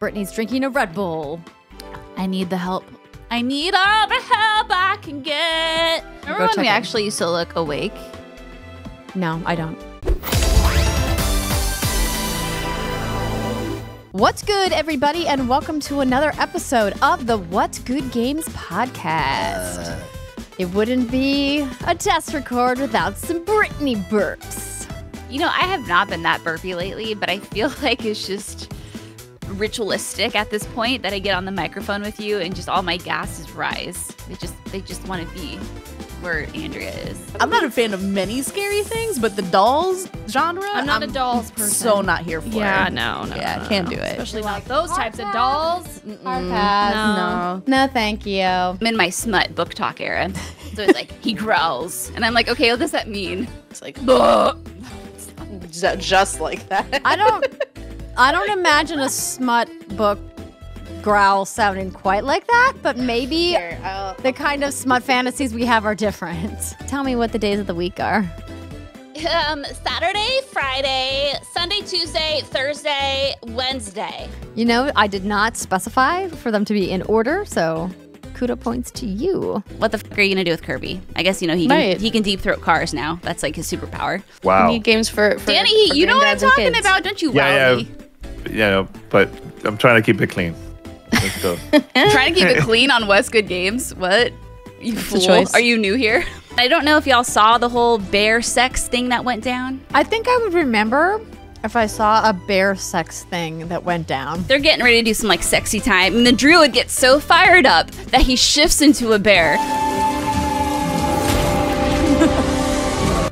Brittney's drinking a Red Bull. I need the help. I need all the help I can get. Remember when we in. actually used to look awake? No, I don't. What's good, everybody, and welcome to another episode of the What's Good Games podcast. It wouldn't be a test record without some Brittney burps. You know, I have not been that burpy lately, but I feel like it's just ritualistic at this point that I get on the microphone with you and just all my gases rise. They just they just want to be where Andrea is. I'm not a fan of many scary things, but the dolls genre, I'm not a dolls person. So not here for. Yeah, no, no. Yeah, no, can't no. do it. Especially not those types of dolls. No. No, thank you. I'm in my smut book talk era. So it's like he growls, and I'm like, okay, what does that mean? It's like ju- just like that. I don't I don't imagine a smut book growl sounding quite like that, but maybe Here, the kind of smut fantasies we have are different. Tell me what the days of the week are. Um, Saturday, Friday, Sunday, Tuesday, Thursday, Wednesday. You know, I did not specify for them to be in order, so kudo points to you. What the f- are you gonna do with Kirby? I guess you know he can, Right. he can deep throat cars now. That's like his superpower. Wow. Need games for, for Danny, for you know what I'm talking kids. about, don't you? Yeah, Rowley? yeah, yeah. But I'm trying to keep it clean. Let's go. Trying to keep it clean on What's Good Games. What? You a fool. choice. Are you new here? I don't know if y'all saw the whole bear sex thing that went down. I think I would remember if I saw a bear sex thing that went down. They're getting ready to do some like sexy time, and the druid gets so fired up that he shifts into a bear.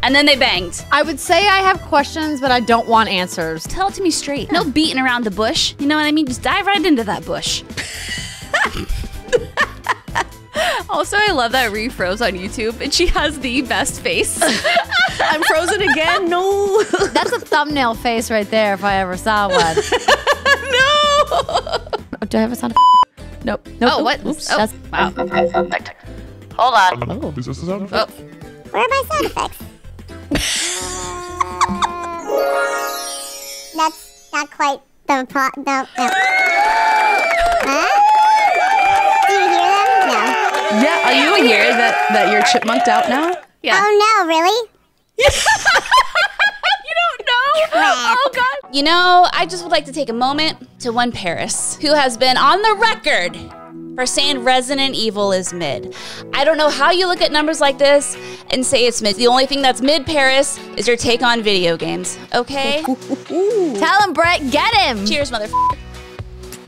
And then they banged. I would say I have questions, but I don't want answers. Tell it to me straight. No beating around the bush. You know what I mean? Just dive right into that bush. also, I love that Ree froze on YouTube, and she has the best face. I'm frozen again. No, That's a thumbnail face right there if I ever saw one. no. Oh, do I have a sound? Nope. Nope. Oh, what? Oops. Oh. That's, wow. Hold on. Oh, is this the sound? Oh. Where are my sound effects? That's not quite the pro- no, no. Huh? Do you hear them? No. Yeah, are you aware that that you're chipmunked out now? Yeah. Oh no, really? You don't know? Oh, God. You know, I just would like to take a moment to one Paris, who has been on the record for saying Resident Evil is mid. I don't know how you look at numbers like this and say it's mid. The only thing that's mid, Paris, is your take on video games. Okay? tell him, Britt. Get him. Cheers, motherfucker.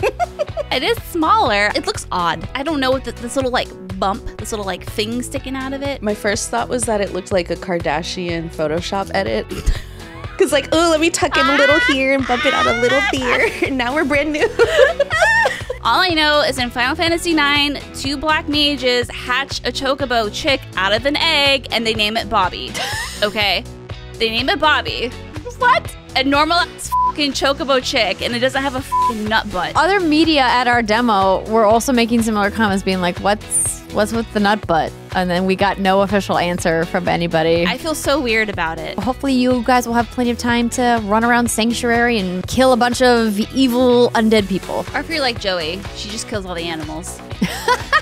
it is smaller. It looks odd. I don't know what the, this little like bump, this little like thing sticking out of it. My first thought was that it looked like a Kardashian Photoshop edit. Cause like, oh, let me tuck in a little ah. here and bump it out a little there. Now we're brand new. All I know is in Final Fantasy IX, two black mages hatch a chocobo chick out of an egg and they name it Bobby. Okay? they name it Bobby. What? A normal ass fucking chocobo chick and it doesn't have a fucking nut butt. Other media at our demo were also making similar comments, being like, "What's what's with the nut butt?" And then we got no official answer from anybody. I feel so weird about it. Hopefully, you guys will have plenty of time to run around Sanctuary and kill a bunch of evil undead people. Or if you're like Joey, she just kills all the animals.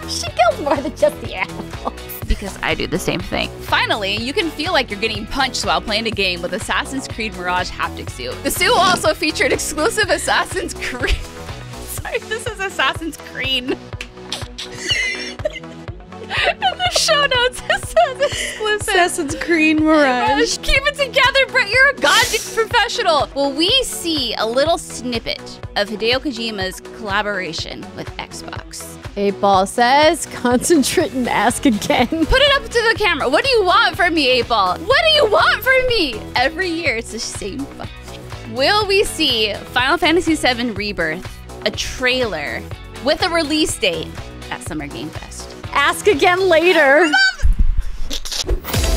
She kills more than just the animals. because I do the same thing. Finally, you can feel like you're getting punched while playing a game with Assassin's Creed Mirage haptic suit. The suit also featured exclusive Assassin's Creed. Sorry, this is Assassin's Creed. In the show notes, it says exclusive. Assassin's Creed Mirage. Keep it together, Britt. You're a goddamn professional. Well, we see a little snippet of Hideo Kojima's collaboration with Xbox. Eight Ball says, "Concentrate and ask again." Put it up to the camera. What do you want from me, 8 Ball? What do you want from me? Every year, it's the same fucking thing. Will we see Final Fantasy VII Rebirth, a trailer with a release date at Summer Game Fest? Ask again later.